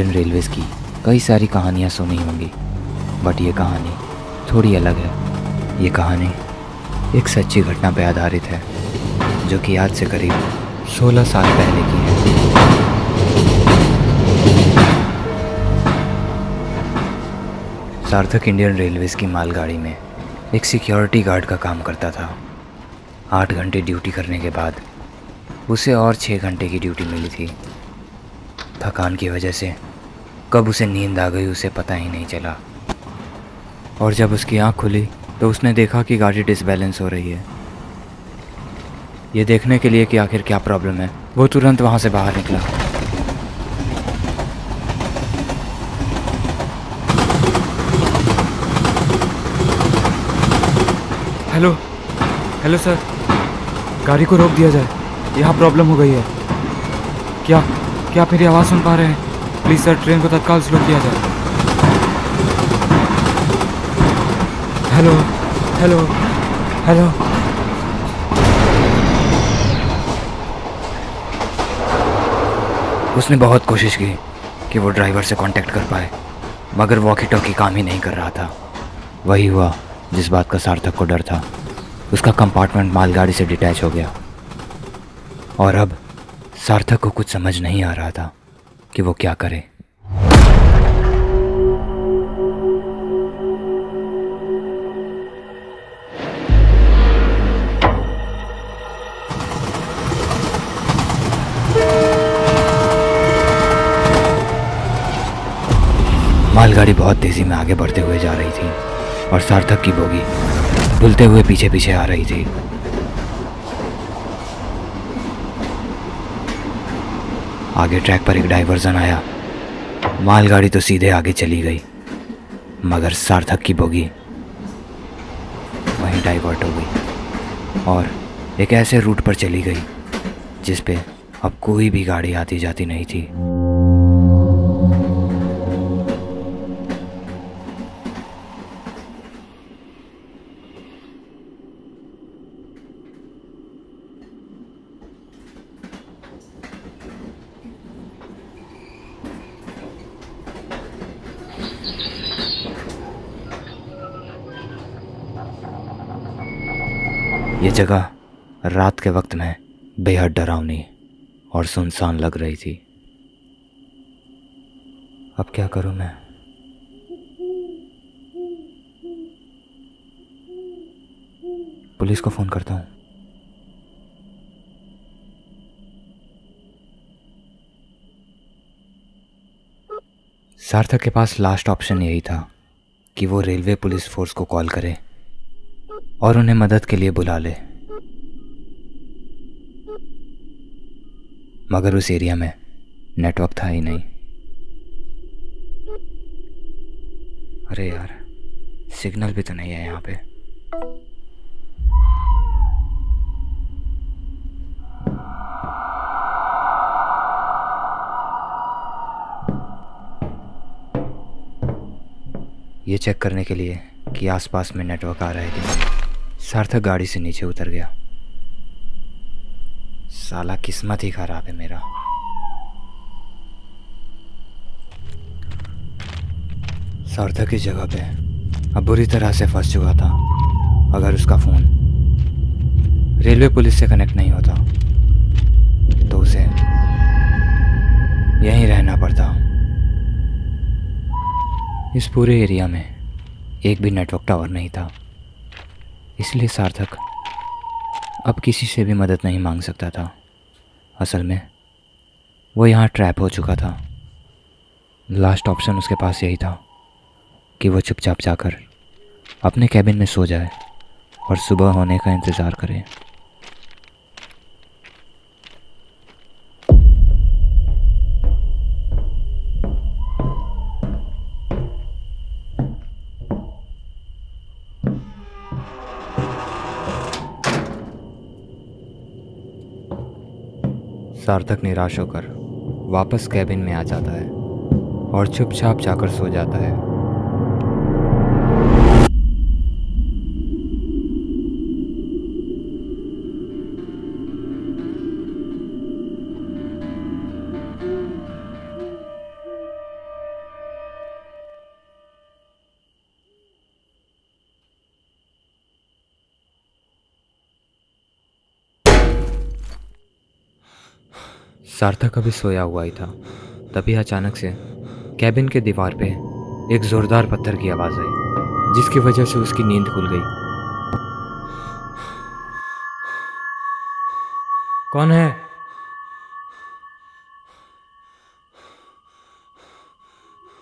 Indian railways की कई सारी कहानियाँ सुनी होंगी बट ये कहानी थोड़ी अलग है। ये कहानी एक सच्ची घटना पर आधारित है, जो कि आज से करीब 16 साल पहले की है। सार्थक इंडियन रेलवेज की मालगाड़ी में एक सिक्योरिटी गार्ड का काम करता था। आठ घंटे ड्यूटी करने के बाद उसे और छः घंटे की ड्यूटी मिली थी। थकान की वजह से कब उसे नींद आ गई उसे पता ही नहीं चला। और जब उसकी आँख खुली तो उसने देखा कि गाड़ी डिसबैलेंस हो रही है। ये देखने के लिए कि आखिर क्या प्रॉब्लम है, वो तुरंत वहाँ से बाहर निकला। हेलो हेलो सर, गाड़ी को रोक दिया जाए, यहाँ प्रॉब्लम हो गई है। क्या क्या मेरी आवाज़ सुन पा रहे हैं? प्लीज़ सर ट्रेन को तत्काल स्लो किया जाए। Hello hello hello. उसने बहुत कोशिश की कि वो ड्राइवर से कांटेक्ट कर पाए, मगर वॉकी टॉकी काम ही नहीं कर रहा था। वही हुआ जिस बात का सार्थक को डर था। उसका कंपार्टमेंट मालगाड़ी से डिटैच हो गया। और अब सार्थक को कुछ समझ नहीं आ रहा था। कि वो क्या करे। मालगाड़ी बहुत तेज़ी में आगे बढ़ते हुए जा रही थी और सार्थक की बोगी धुलते हुए पीछे पीछे आ रही थी। आगे ट्रैक पर एक डाइवर्जन आया। मालगाड़ी तो सीधे आगे चली गई, मगर सार्थक की बोगी वहीं डाइवर्ट हो गई और एक ऐसे रूट पर चली गई जिस पे अब कोई भी गाड़ी आती जाती नहीं थी। ये जगह रात के वक्त में बेहद डरावनी और सुनसान लग रही थी। अब क्या करूँ मैं? पुलिस को फ़ोन करता हूँ। सार्थक के पास लास्ट ऑप्शन यही था कि वो रेलवे पुलिस फोर्स को कॉल करे। और उन्हें मदद के लिए बुला ले। मगर उस एरिया में नेटवर्क था ही नहीं। अरे यार, सिग्नल भी तो नहीं है यहाँ पे। ये चेक करने के लिए कि आसपास में नेटवर्क आ रहा है कि नहीं। सार्थक गाड़ी से नीचे उतर गया। साला किस्मत ही खराब है मेरा। सार्थक की जगह पे अब बुरी तरह से फंस चुका था, अगर उसका फ़ोन। रेलवे पुलिस से कनेक्ट नहीं होता तो उसे यहीं रहना पड़ता। इस पूरे एरिया में एक भी नेटवर्क टावर नहीं था। इसलिए सार्थक, अब किसी से भी मदद नहीं मांग सकता था। असल में, वो यहाँ ट्रैप हो चुका था। लास्ट ऑप्शन उसके पास यही था कि वो चुपचाप जाकर अपने कैबिन में सो जाए और सुबह होने का इंतज़ार करे। सार्थक निराश होकर वापस कैबिन में आ जाता है और चुपचाप जाकर सो जाता है। सार्थक अभी सोया हुआ ही था। तभी अचानक से कैबिन के दीवार पे एक जोरदार पत्थर की आवाज़ आई, जिसकी वजह से उसकी नींद खुल गई। कौन है?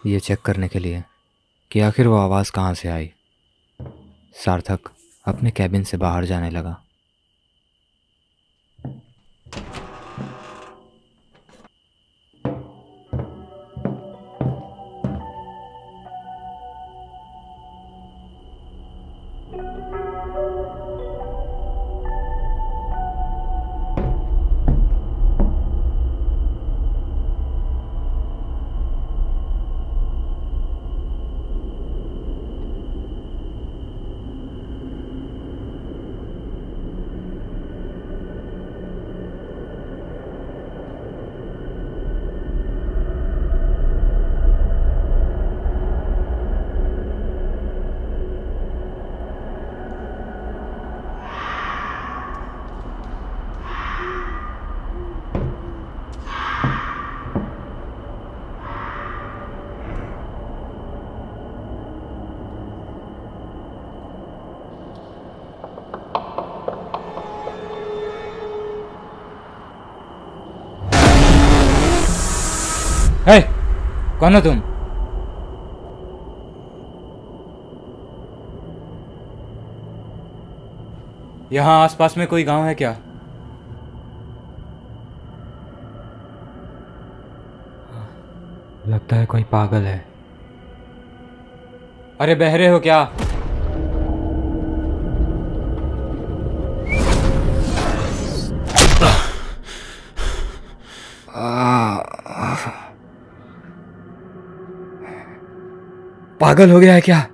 ये चेक करने के लिए कि आखिर वो आवाज़ कहाँ से आई। सार्थक अपने कैबिन से बाहर जाने लगा। है कौन हो तुम? यहाँ आसपास में कोई गाँव है क्या? लगता है कोई पागल है। अरे बहरे हो क्या? पागल हो गया है क्या?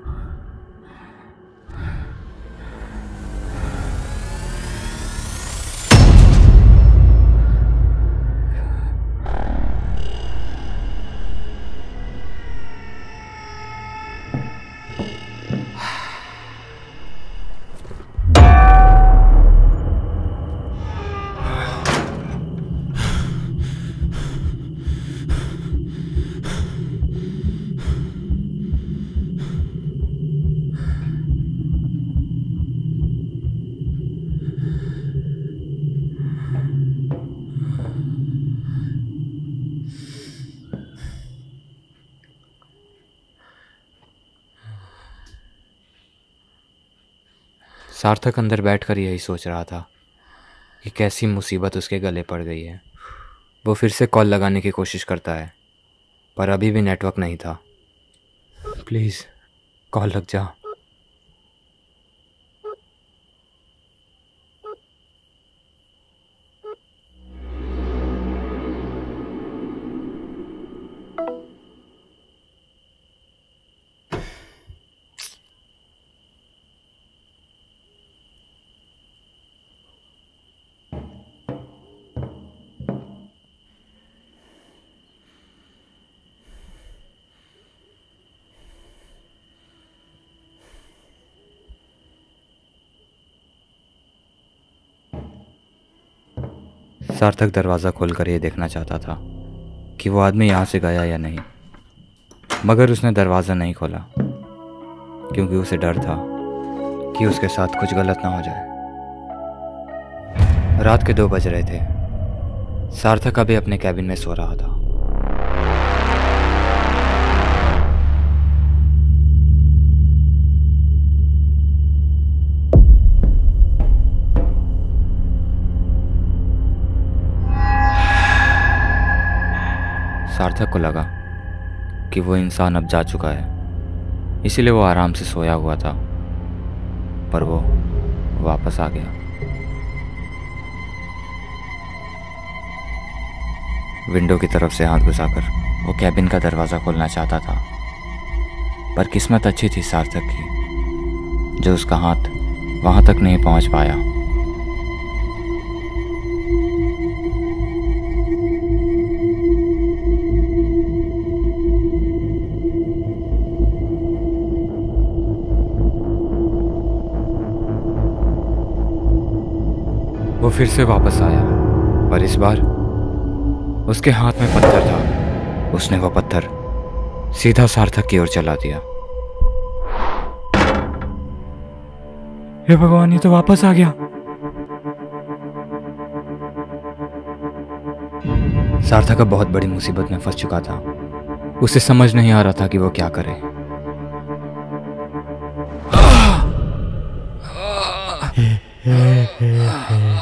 सार्थक अंदर बैठकर यही सोच रहा था कि कैसी मुसीबत उसके गले पड़ गई है। वो फिर से कॉल लगाने की कोशिश करता है, पर अभी भी नेटवर्क नहीं था। प्लीज़, कॉल लग जा। सार्थक दरवाज़ा खोलकर यह देखना चाहता था कि वो आदमी यहाँ से गया या नहीं। मगर उसने दरवाज़ा नहीं खोला, क्योंकि उसे डर था कि उसके साथ कुछ गलत ना हो जाए। रात के दो बज रहे थे। सार्थक अभी अपने कैबिन में सो रहा था। सार्थक को लगा कि वो इंसान अब जा चुका है। इसीलिए वो आराम से सोया हुआ था, पर वो वापस आ गया। विंडो की तरफ़ से हाथ घुसाकर वो कैबिन का दरवाज़ा खोलना चाहता था, पर किस्मत अच्छी थी सार्थक की, जो उसका हाथ वहाँ तक नहीं पहुँच पाया। वो फिर से वापस आया। पर इस बार उसके हाथ में पत्थर था। उसने वो पत्थर सीधा सार्थक की ओर चला दिया। हे भगवान, ये तो वापस आ गया। सार्थक अब बहुत बड़ी मुसीबत में फंस चुका था। उसे समझ नहीं आ रहा था कि वो क्या करे।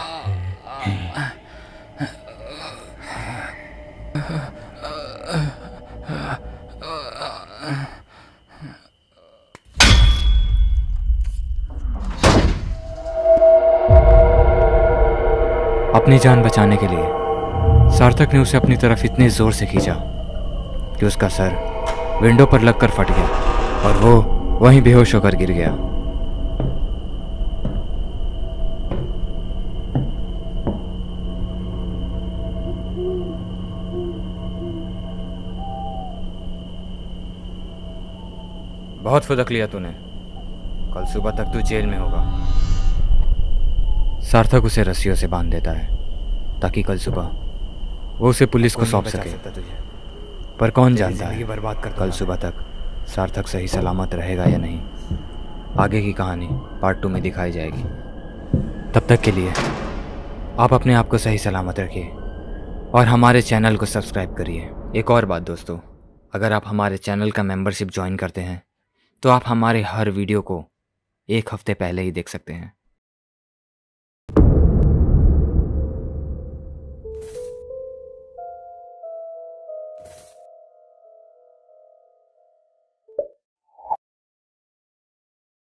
अपनी जान बचाने के लिए, सार्थक ने उसे अपनी तरफ़ इतने ज़ोर से खींचा कि उसका सर विंडो पर लगकर फट गया और वो वहीं बेहोश होकर गिर गया। बहुत फुदक लिया तूने। कल सुबह तक तू जेल में होगा। सार्थक उसे रस्सियों से बाँध देता है ताकि कल सुबह वो उसे पुलिस को सौंप सके। पर कौन जानता है बर्बाद कर कल सुबह तक सार्थक सही सलामत रहेगा या नहीं? आगे की कहानी पार्ट टू में दिखाई जाएगी। तब तक के लिए आप अपने आप को सही सलामत रखिए और हमारे चैनल को सब्सक्राइब करिए। एक और बात दोस्तों अगर आप हमारे चैनल का मेंबरशिप ज्वाइन करते हैं तो आप हमारे हर वीडियो को एक हफ़्ते पहले ही देख सकते हैं।